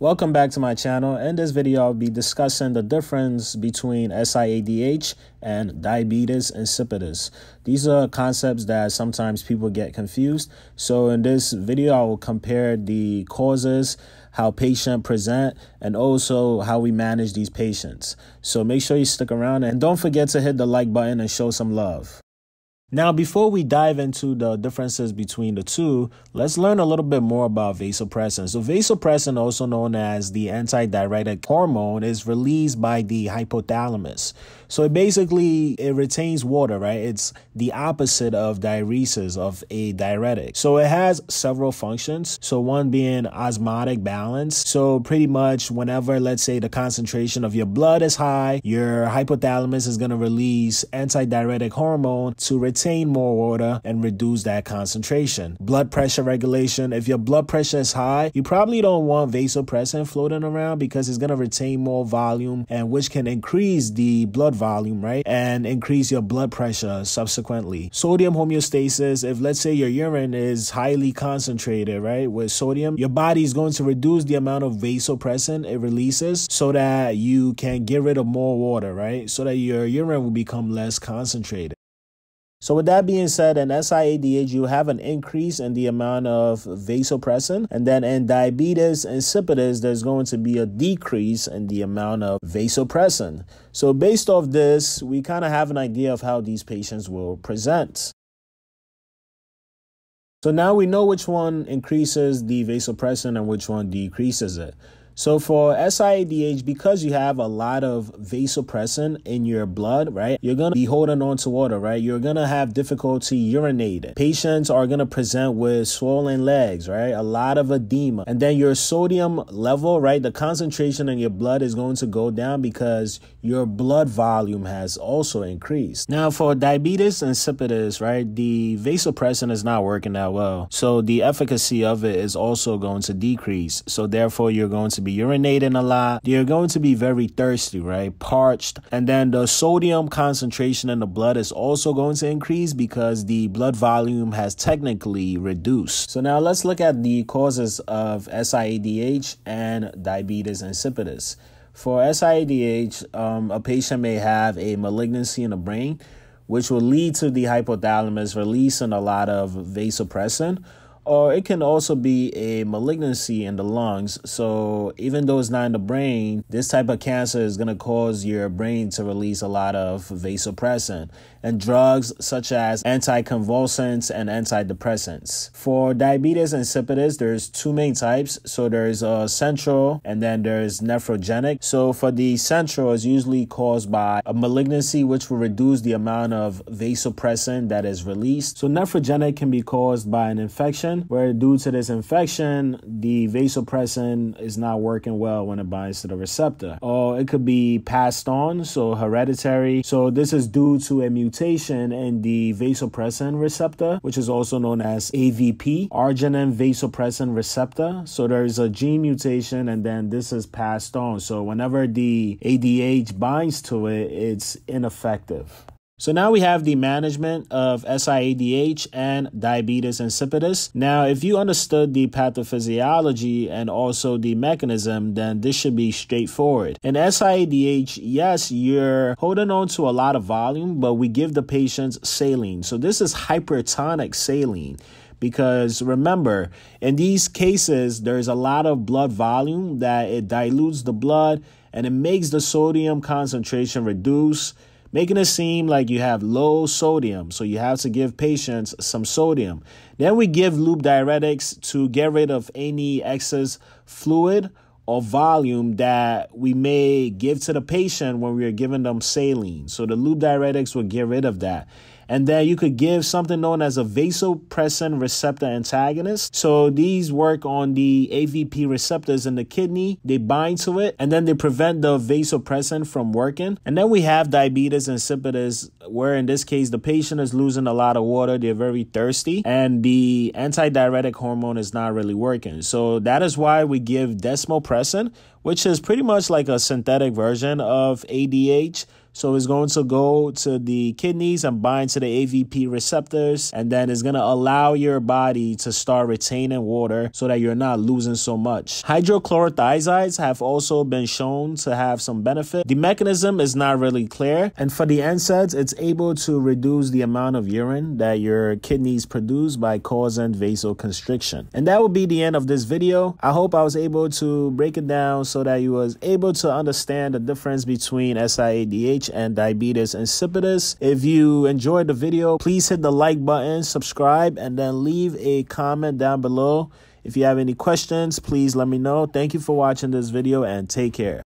Welcome back to my channel. In this video, I'll be discussing the difference between SIADH and diabetes insipidus. These are concepts that sometimes people get confused. So in this video, I will compare the causes, how patients present, and also how we manage these patients. So make sure you stick around and don't forget to hit the like button and show some love. Now, before we dive into the differences between the two, let's learn a little bit more about vasopressin. So, vasopressin, also known as the antidiuretic hormone, is released by the hypothalamus. So, it basically it retains water, right? It's the opposite of diuresis of a diuretic. So, it has several functions. So, one being osmotic balance. So, pretty much whenever, let's say, the concentration of your blood is high, your hypothalamus is going to release antidiuretic hormone to retain retain more water and reduce that concentration. Blood pressure regulation. If your blood pressure is high, you probably don't want vasopressin floating around because it's going to retain more volume and which can increase the blood volume, right? And increase your blood pressure subsequently. Sodium homeostasis. If let's say your urine is highly concentrated, right, with sodium, your body is going to reduce the amount of vasopressin it releases so that you can get rid of more water, right? So that your urine will become less concentrated. So with that being said, in SIADH, you have an increase in the amount of vasopressin. And then in diabetes insipidus, there's going to be a decrease in the amount of vasopressin. So based off this, we kind of have an idea of how these patients will present. So now we know which one increases the vasopressin and which one decreases it. So for SIADH, because you have a lot of vasopressin in your blood, right, you're going to be holding on to water, right? You're going to have difficulty urinating. Patients are going to present with swollen legs, right? A lot of edema. And then your sodium level, right, the concentration in your blood is going to go down because your blood volume has also increased. Now for diabetes insipidus, right, the vasopressin is not working that well. So the efficacy of it is also going to decrease. So therefore, you're going to to be urinating a lot. You're going to be very thirsty, right? Parched. And then the sodium concentration in the blood is also going to increase because the blood volume has technically reduced. So now let's look at the causes of SIADH and diabetes insipidus. For SIADH, um, a patient may have a malignancy in the brain, which will lead to the hypothalamus releasing a lot of vasopressin or it can also be a malignancy in the lungs. So even though it's not in the brain, this type of cancer is going to cause your brain to release a lot of vasopressin and drugs such as anticonvulsants and antidepressants. For diabetes insipidus, there's two main types. So there's a central and then there's nephrogenic. So for the central is usually caused by a malignancy which will reduce the amount of vasopressin that is released. So nephrogenic can be caused by an infection where due to this infection, the vasopressin is not working well when it binds to the receptor. Or it could be passed on, so hereditary. So this is due to a mutation in the vasopressin receptor, which is also known as AVP, arginine vasopressin receptor. So there's a gene mutation and then this is passed on. So whenever the ADH binds to it, it's ineffective. So now we have the management of SIADH and diabetes insipidus. Now, if you understood the pathophysiology and also the mechanism, then this should be straightforward. In SIADH, yes, you're holding on to a lot of volume, but we give the patients saline. So this is hypertonic saline because remember in these cases there's a lot of blood volume that it dilutes the blood and it makes the sodium concentration reduce making it seem like you have low sodium. So you have to give patients some sodium. Then we give loop diuretics to get rid of any excess fluid or volume that we may give to the patient when we are giving them saline. So the loop diuretics will get rid of that. And then you could give something known as a vasopressin receptor antagonist. So these work on the AVP receptors in the kidney. They bind to it and then they prevent the vasopressin from working. And then we have diabetes insipidus, where in this case, the patient is losing a lot of water. They're very thirsty and the antidiuretic hormone is not really working. So that is why we give desmopressin, which is pretty much like a synthetic version of ADH So it's going to go to the kidneys and bind to the AVP receptors, and then it's going to allow your body to start retaining water so that you're not losing so much. Hydrochlorothiazides have also been shown to have some benefit. The mechanism is not really clear, and for the NSAIDs, it's able to reduce the amount of urine that your kidneys produce by causing vasoconstriction. And that will be the end of this video. I hope I was able to break it down so that you was able to understand the difference between SIADH and diabetes insipidus. If you enjoyed the video, please hit the like button, subscribe, and then leave a comment down below. If you have any questions, please let me know. Thank you for watching this video and take care.